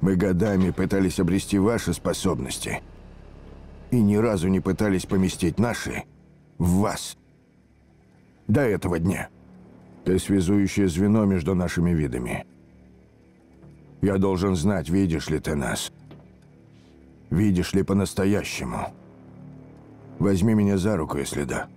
Мы годами пытались обрести ваши способности. И ни разу не пытались поместить наши в вас. До этого дня. Ты связующее звено между нашими видами. Я должен знать, видишь ли ты нас. Видишь ли по-настоящему. Возьми меня за руку, если да.